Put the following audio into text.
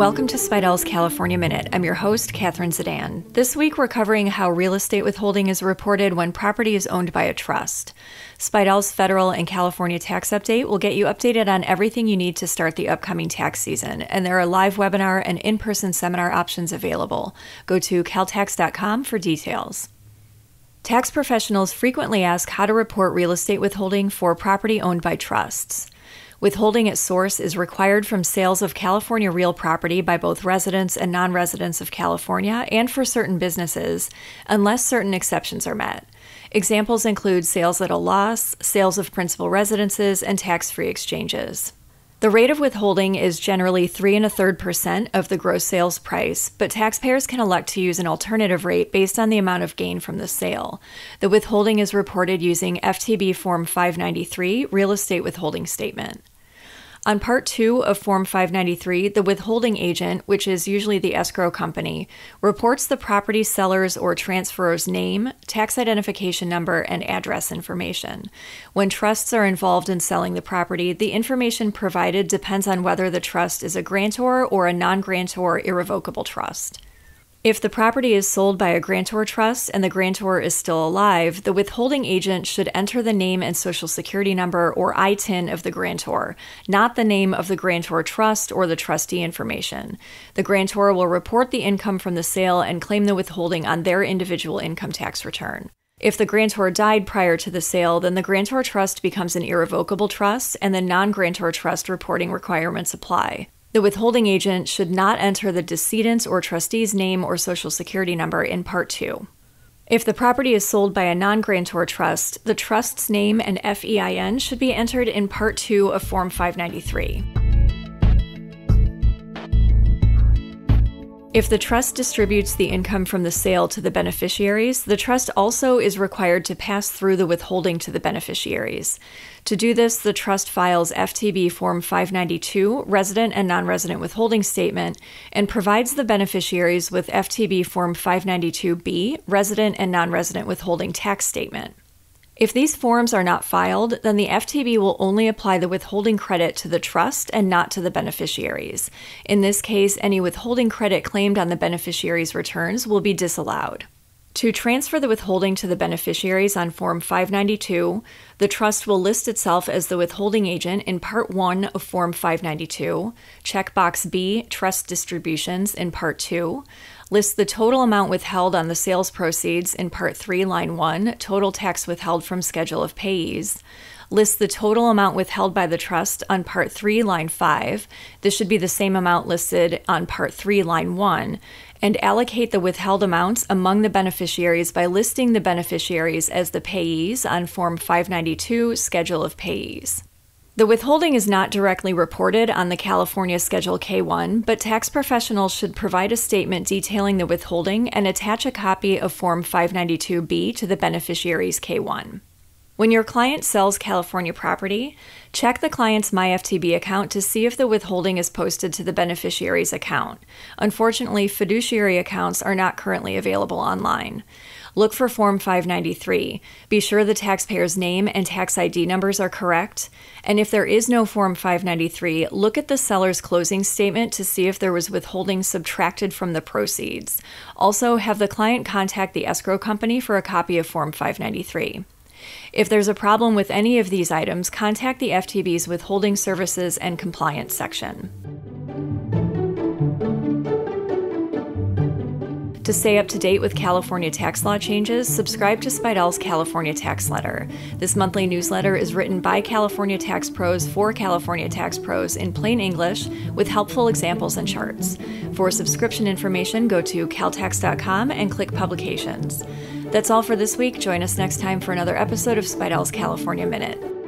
Welcome to Spidell's California Minute. I'm your host, Kathryn Zdan. This week we're covering how real estate withholding is reported when property is owned by a trust. Spidell's federal and California tax update will get you updated on everything you need to start the upcoming tax season, and there are live webinar and in person seminar options available. Go to caltax.com for details. Tax professionals frequently ask how to report real estate withholding for property owned by trusts. Withholding at source is required from sales of California real property by both residents and non residents of California and for certain businesses, unless certain exceptions are met. Examples include sales at a loss, sales of principal residences, and tax free exchanges. The rate of withholding is generally three and a third percent of the gross sales price, but taxpayers can elect to use an alternative rate based on the amount of gain from the sale. The withholding is reported using FTB Form 593 Real Estate Withholding Statement. On Part 2 of Form 593, the withholding agent, which is usually the escrow company, reports the property seller's or transferor's name, tax identification number, and address information. When trusts are involved in selling the property, the information provided depends on whether the trust is a grantor or a non grantor irrevocable trust. If the property is sold by a grantor trust and the grantor is still alive, the withholding agent should enter the name and social security number or ITIN of the grantor, not the name of the grantor trust or the trustee information. The grantor will report the income from the sale and claim the withholding on their individual income tax return. If the grantor died prior to the sale, then the grantor trust becomes an irrevocable trust and the non grantor trust reporting requirements apply. The withholding agent should not enter the decedent's or trustee's name or social security number in Part 2. If the property is sold by a non grantor trust, the trust's name and FEIN should be entered in Part 2 of Form 593. If the trust distributes the income from the sale to the beneficiaries, the trust also is required to pass through the withholding to the beneficiaries. To do this, the trust files FTB Form 592, Resident and Non Resident Withholding Statement, and provides the beneficiaries with FTB Form 592B, Resident and Non Resident Withholding Tax Statement. If these forms are not filed, then the FTB will only apply the withholding credit to the trust and not to the beneficiaries. In this case, any withholding credit claimed on the beneficiary's returns will be disallowed. To transfer the withholding to the beneficiaries on Form 592, the trust will list itself as the withholding agent in Part 1 of Form 592, checkbox B, Trust Distributions, in Part 2, list the total amount withheld on the sales proceeds in Part 3, Line 1, total tax withheld from Schedule of Payees, list the total amount withheld by the trust on Part 3, Line 5. This should be the same amount listed on Part 3, Line 1, and allocate the withheld amounts among the beneficiaries by listing the beneficiaries as the payees on Form 592, Schedule of Payees. The withholding is not directly reported on the California Schedule K1, but tax professionals should provide a statement detailing the withholding and attach a copy of Form 592B to the beneficiary's K1. When your client sells California property, check the client's MyFTB account to see if the withholding is posted to the beneficiary's account. Unfortunately, fiduciary accounts are not currently available online. Look for Form 593. Be sure the taxpayer's name and tax ID numbers are correct. And if there is no Form 593, look at the seller's closing statement to see if there was withholding subtracted from the proceeds. Also, have the client contact the escrow company for a copy of Form 593. If there's a problem with any of these items, contact the FTB's Withholding Services and Compliance section. To stay up to date with California tax law changes, subscribe to Spidell's California Taxletter. This monthly newsletter is written by California tax pros for California tax pros in plain English with helpful examples and charts. For subscription information, go to caltax.com and click Publications. That's all for this week. Join us next time for another episode of Spidell's California Minute.